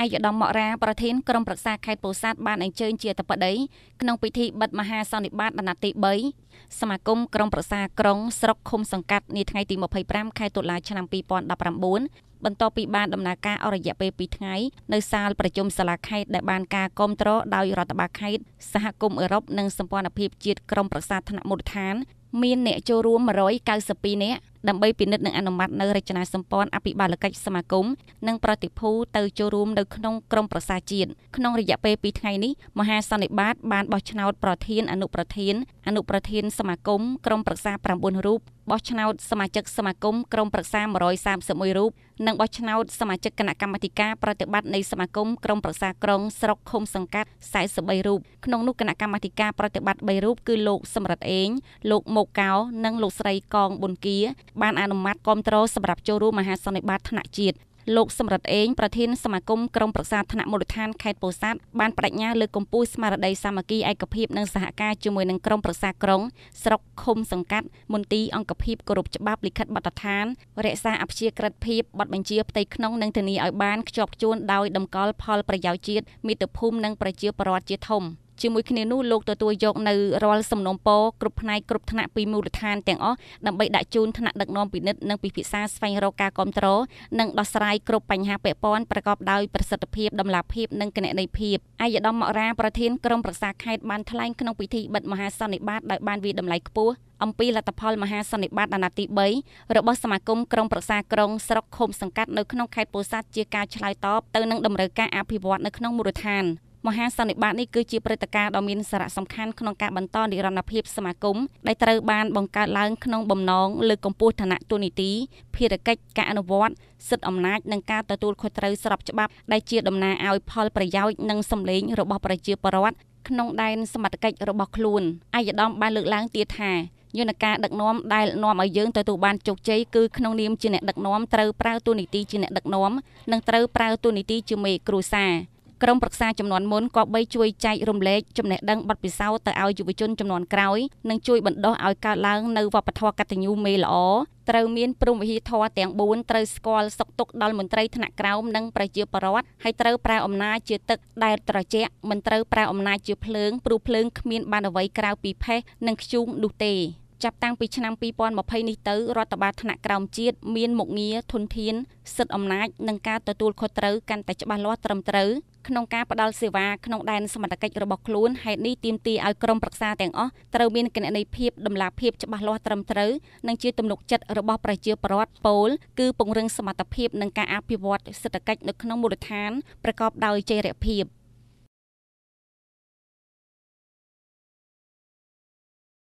អាយដាមមករាប្រធានក្រុមប្រឹក្សាខេត្តពោធិ៍សាត់បានអញ្ជើញជាអធិបតីក្នុងពិធីបិទមហាសន្និបាតអាណត្តិទី3សមាគមក្រុមប្រឹក្សាក្រុងស្រុកឃុំសង្កាត់នាថ្ងៃទី25ខែតុលាឆ្នាំ2019បន្ទាប់ពីបានដំណើរការអស់រយៈពេល2ថ្ងៃនៅសាលប្រជុំសាលាខេត្តដែលបានការគ្រប់គ្រងដោយរដ្ឋបាលខេត្តសហគមន៍អឺរ៉ុបនិងសម្ព័ន្ធភាពជាតិក្រុមប្រឹក្សាថ្នាក់មូលដ្ឋាន មានអ្នកចូលរួម192នាក់ ដើម្បីពិនិត្យនិងអនុម័តនៅរចនាសម្ព័ន្ធអភិបាលកិច្ចសមាគមនិងប្រតិភូទៅចូលរួមនៅក្នុងក្រមប្រសាជាតិក្នុងរយៈពេល2ថ្ងៃនេះមហាសន្និបាតបានបោះឆ្នោតប្រធានអនុប្រធានអនុប្រធានសមាគមក្រមប្រសា9រូប បោះឆ្នោតសមាជិកសមាគមក្រុមប្រឹក្សា131រូបនិងបោះឆ្នោតសមាជិកគណៈកម្មាធិការប្រតិបត្តិនៃសមាគមក្រុមប្រឹក្សាក្រុងស្រុកឃុំសង្កាត់43រូបក្នុងនោះគណៈកម្មាធិការប្រតិបត្តិ3រូបគឺលោកសំរិទ្ធអេងលោកមកកោនិងលោកស្រីកងប៊ុនគាបានអនុម័តគាំទ្រសម្រាប់ចូលរួមមហាសន្និបាតថ្នាក់ជាតិ លោកសំរិទ្ធអេងប្រធានសមាគមក្រុមប្រឹក្សាថ្នាក់មូលដ្ឋានខេត្តពោធិ៍សាត់បានបដិញ្ញាលើកកម្ពស់ស្មារតីសាមគ្គីឯកភាពនិងសហការជាមួយនឹងក្រុមប្រឹក្សាក្រុងស្រុកឃុំសង្កាត់មន្ទីរអង្គភាពគោរពច្បាប់លិខិតបទដ្ឋានរក្សាអព្យាក្រឹតភាពបទបញ្ជាផ្ទៃក្នុងនិងធានាឲ្យបានខ្ជាប់ខ្ជួនដោយតម្កល់ផលប្រយោជន៍ជាតិមាតុភូមិនិងប្រជាពលរដ្ឋជាធំ។ ជាមួយគ្នានោះលោកទទួលយកនៅរាល់សំណុំពរគ្រប់ផ្នែកគ្រប់ថ្នាក់ពីមូលដ្ឋានទាំងអស់ដើម្បីដាក់ជូនថ្នាក់ដឹកនាំពិនិត្យនិងពិភាក្សាស្វែងរកការគ្រប់គ្រងនិងដោះស្រាយគ្រប់បញ្ហាពាក់ព័ន្ធប្រកបដោយប្រសិទ្ធភាពដំណាភាពនិងគណនេយ្យភាពអាយដាមមករាប្រធានក្រុមប្រឹក្សាខេត្តបានថ្លែងក្នុងពិធីបិទមហាសន្និបាតដោយបានវិតម្លៃខ្ពស់អំពីលទ្ធផលមហាសន្និបាតអាណត្តិទី3របស់សមាគមក្រុងប្រឹក្សាក្រុងស្រុកឃុំសង្កាត់នៅក្នុងខេត្តពោធិ៍សាត់ជាការឆ្លើយតបទៅនឹងតម្រូវការអភិវឌ្ឍនៅក្នុងមូលដ្ឋាន មហាសន្និបាតនេះគឺជាព្រឹត្តិការណ៍ដ៏មានសារៈសំខាន់ក្នុងការបន្តនិរន្តរភាពសមាគមដែលត្រូវបានបង្កើតឡើងក្នុងបំណងលើកកម្ពស់ឋានៈទូនីតិភារកិច្ចការអនុវត្តសិទ្ធិអំណាចនិងការទទួលខុសត្រូវស្របច្បាប់ដែលជាដំណើរឲ្យផលប្រយោជន៍និងសម្លេងរបស់ប្រជាពលរដ្ឋក្នុងដែនសមត្ថកិច្ចរបស់ខ្លួនអាយដាមបានលើកឡើងទៀតថាយន្តការដឹកនាំដែលនាំឲ្យយើងទទួលបានជោគជ័យគឺក្នុងនាមជាអ្នកដឹកនាំត្រូវប្រើតួនាទីជាអ្នកដឹកនាំនិងត្រូវប្រើតួនាទីជាមេគ្រួសារ ក្រុមប្រឹក្សាចំនួនមុនក៏បីជួយចែករំលែកចំណេះដឹងបទពិសោធន៍ទៅឲ្យយុវជនចំនួនក្រោយនិងជួយបណ្ដុះឲ្យកើតឡើងនៅវប្បធម៌កតញ្ញូមេល្អត្រូវមានព្រំវិហារធម៌ទាំង4ត្រូវស្គាល់សុខទុក្ខដល់មន្ត្រីថ្នាក់ក្រោមនិងប្រជាពលរដ្ឋហើយត្រូវប្រើអំណាចជាទឹកដែលត្រជាក់មិនត្រូវប្រើអំណាចជាភ្លើងព្រោះភ្លើងគ្មានបានអ្វីក្រៅពីផេះនិងខ្យូងនោះទេ ចាប់តាំងពីឆ្នាំ2020នេះទៅរដ្ឋបាលថ្នាក់ក្រោមជាតិមានមុខងារធនធានសិទ្ធិអំណាចនិងការទទួលខុសត្រូវកាន់តែច្បាស់លាស់ត្រឹមត្រូវក្នុងការផ្តល់សេវាក្នុងដែនសមត្ថកិច្ចរបស់ខ្លួនហេតុនេះទាមទារឲ្យក្រុមប្រឹក្សាទាំងអស់ត្រូវមានគណនេយ្យភាពដំណាភាពច្បាស់លាស់ត្រឹមត្រូវនិងជាទំនុកចិត្តរបស់ប្រជាពលរដ្ឋពោលគឺពង្រឹងសមត្ថភាពនិងការអភិវឌ្ឍសេដ្ឋកិច្ចនៅក្នុងមូលដ្ឋានប្រកបដោយចីរភាព។